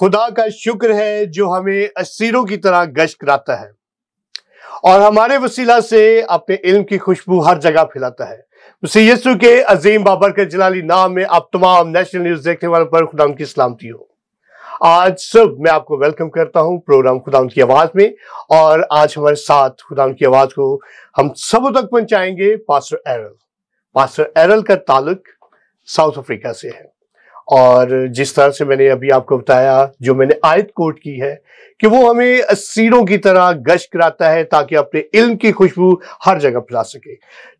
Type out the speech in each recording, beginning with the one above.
खुदा का शुक्र है जो हमें असीरों की तरह गश्त कराता है और हमारे वसीला से अपने इल्म की खुशबू हर जगह फैलाता है। उसे यीशु के अजीम बाबर के जलाली नाम में आप तमाम नेशनल न्यूज़ देखने वालों पर खुदा की सलामती हो। आज सब मैं आपको वेलकम करता हूँ प्रोग्राम खुदा की आवाज़ में और आज हमारे साथ खुदा की आवाज़ को हम सबों तक पहुंचाएँगे पास्टर एरल। पास्टर एरल का ताल्लुक साउथ अफ्रीका से है। और जिस तरह से मैंने अभी आपको बताया, जो मैंने आयत कोट की है, कि वो हमें असीरों की तरह गश्त कराता है ताकि अपने इल्म की खुशबू हर जगह फैला सके।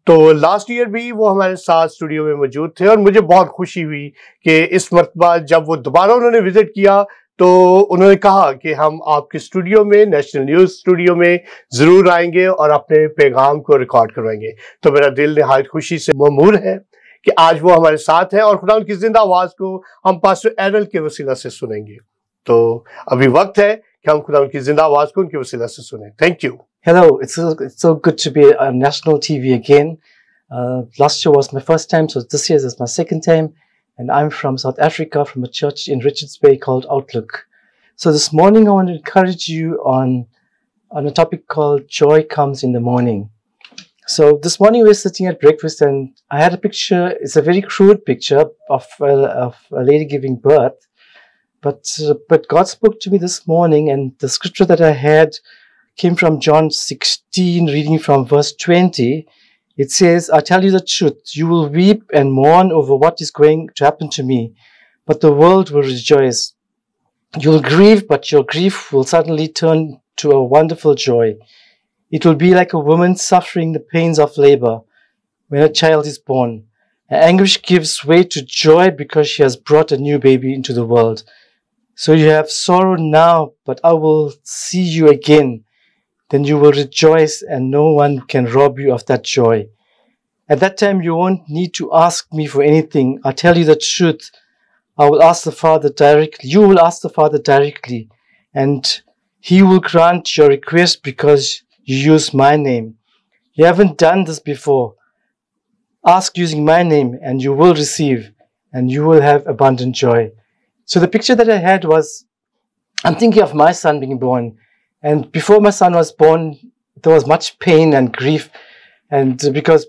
तो लास्ट ईयर भी वो हमारे साथ स्टूडियो में मौजूद थे और मुझे बहुत खुशी हुई कि इस मरतबा जब वो दोबारा उन्होंने विज़िट किया तो उन्होंने कहा कि हम आपके स्टूडियो में नेशनल न्यूज़ स्टूडियो में ज़रूर आएँगे और अपने पैगाम को रिकॉर्ड करवाएँगे। तो मेरा दिल नहायत खुशी से ममूर है। कि आज वो हमारे साथ है और खुदा उनकी जिंदा आवाज को हम पास्टर एरल के वसीला से सुनेंगे तो अभी वक्त है कि हम खुदा उनकी जिंदा आवाज को उनके वसीला से सुने thank you Hello, it's so, it's so good to be on national TV again. Uh, last year was my first time, so this year is my second time. And I'm from South Africa, from a church in Richards Bay called Outlook. So this morning, I want to encourage you on, on a topic called Joy Comes in the Morning. So this morning, we were sitting at breakfast, and I had a picture. It's a very crude picture of a, of a lady giving birth. But, uh, but God spoke to me this morning, and the scripture that I had came from John 16, reading from verse 20. It says, I tell you the truth, you will weep and mourn over what is going to happen to me, but the world will rejoice. You will grieve, but your grief will suddenly turn to a wonderful joy. It will be like a woman suffering the pains of labor when a child is born. Her anguish gives way to joy because she has brought a new baby into the world. So you have sorrow now, but I will see you again then you will rejoice and no one can rob you of that joy. At that time, you won't need to ask me for anything. I'll tell you the truth. I will ask the Father directly. You will ask the Father directly and he will grant your request because you use my name. You haven't done this before. Ask using my name and you will receive and you will have abundant joy. So the picture that I had was, I'm thinking of my son being born and before my son was born, there was much pain and grief. And because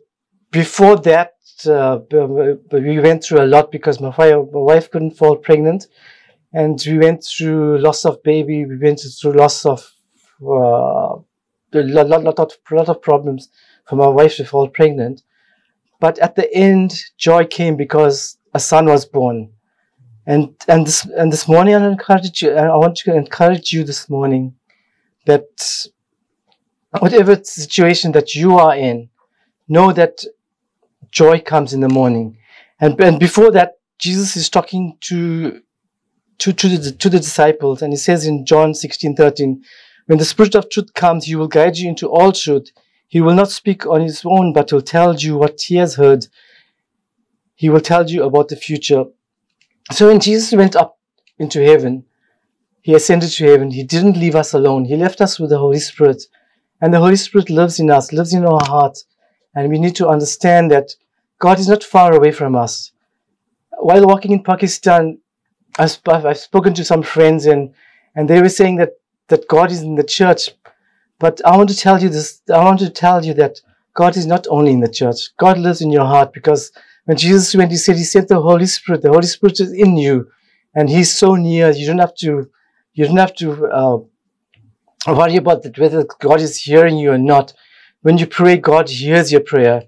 before that, uh, we went through a lot because my, my wife couldn't fall pregnant. And we went through loss of baby. We went through loss of uh, a lot, lot, of, lot of problems for my wife to fall pregnant. But at the end, joy came because a son was born. And, and this, and this morning, I encourage you, I want to encourage you this morning that whatever situation that you are in, know that joy comes in the morning. And, and before that, Jesus is talking to, to, to, the, to the disciples, and he says in John 16, 13, when the Spirit of truth comes, he will guide you into all truth. He will not speak on his own, but will tell you what he has heard. He will tell you about the future. So when Jesus went up into heaven, he ascended to heaven. He didn't leave us alone. He left us with the Holy Spirit. And the Holy Spirit lives in us, lives in our heart. And we need to understand that God is not far away from us. While walking in Pakistan, I've, I've spoken to some friends and, and they were saying that, that God is in the church. But I want to tell you this, I want to tell you that God is not only in the church. God lives in your heart because when Jesus went, he said, he sent the Holy Spirit. The Holy Spirit is in you and he's so near. You don't have to you don't have to uh, worry about that, whether God is hearing you or not. When you pray, God hears your prayer.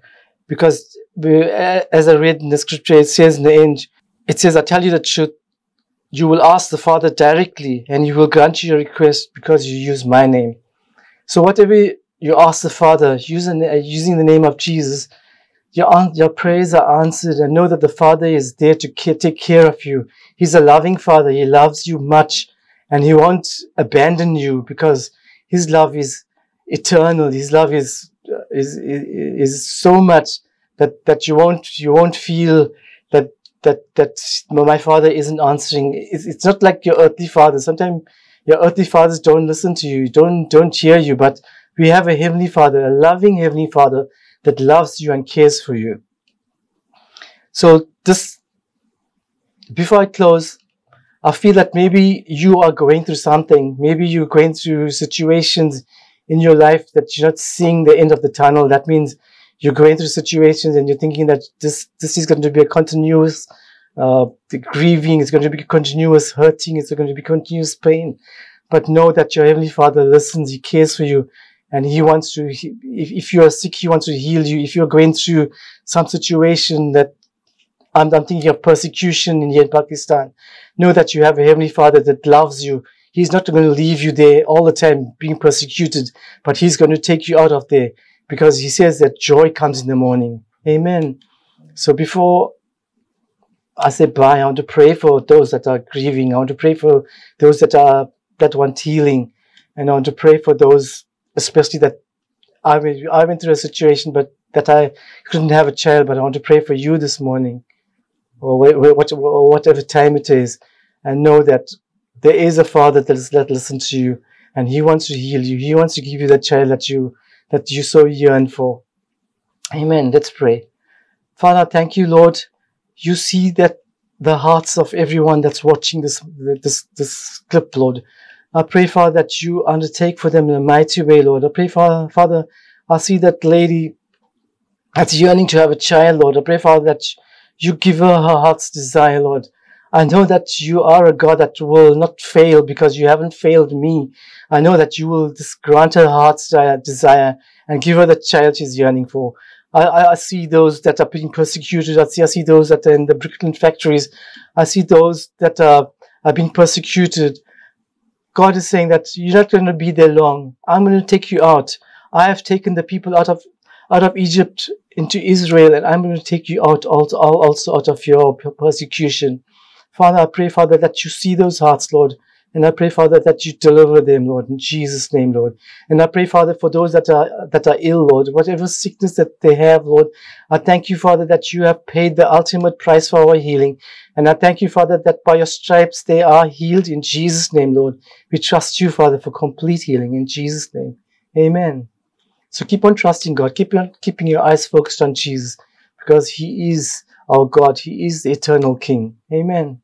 Because we, as I read in the scripture, it says in the end, it says, I tell you the truth, you will ask the Father directly and he will grant you your request because you use my name. So whatever you ask the Father using, using the name of Jesus, your, your prayers are answered and know that the Father is there to take care of you. He's a loving Father. He loves you much and he won't abandon you because his love is eternal. His love is, is, is so much that, that you won't, you won't feel that, that, that my father isn't answering. It's, it's not like your earthly father. Sometimes your earthly fathers don't listen to you, don't, don't hear you, but we have a heavenly father, a loving heavenly father that loves you and cares for you. So this, before I close, I feel that maybe you are going through something. Maybe you're going through situations in your life that you're not seeing the end of the tunnel. That means you're going through situations and you're thinking that this, this is going to be a continuous, uh, grieving it's going to be continuous hurting. It's going to be continuous pain. But know that your Heavenly Father listens. He cares for you and he wants to, if, if you are sick, he wants to heal you. If you're going through some situation that I'm, I'm thinking of persecution in, in Pakistan, know that you have a Heavenly Father that loves you. He's not going to leave you there all the time being persecuted, but he's going to take you out of there because he says that joy comes in the morning. Amen. So before I say bye, I want to pray for those that are grieving. I want to pray for those that are, that want healing. And I want to pray for those especially that I went, I went through a situation, but that I couldn't have a child, but I want to pray for you this morning or whatever time it is and know that there is a father that, is, that listens to you and he wants to heal you. He wants to give you that child that you, that you so yearn for. Amen. Let's pray. Father, thank you, Lord. You see that the hearts of everyone that's watching this, this, this clip, Lord. I pray, Father, that you undertake for them in a mighty way, Lord. I pray, Father, Father, I see that lady that's yearning to have a child, Lord. I pray, Father, that you give her her heart's desire, Lord. I know that you are a God that will not fail because you haven't failed me. I know that you will grant her heart's desire and give her the child she's yearning for. I, I, see those that are being persecuted. I see, I see those that are in the brick kiln factories. I see those that are, are being persecuted. God is saying that you're not going to be there long. I'm going to take you out. I have taken the people out of out of Egypt into Israel, and I'm going to take you out also, also out of your persecution. Father, I pray, Father, that you see those hearts, Lord. And I pray, Father, that you deliver them, Lord, in Jesus' name, Lord. And I pray, Father, for those that are, that are ill, Lord, whatever sickness that they have, Lord, I thank you, Father, that you have paid the ultimate price for our healing. And I thank you, Father, that by your stripes they are healed in Jesus' name, Lord. We trust you, Father, for complete healing in Jesus' name. Amen. So keep on trusting God. Keep on keeping your eyes focused on Jesus because He is our God. He is the eternal King. Amen.